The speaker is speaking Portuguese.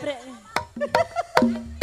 pre...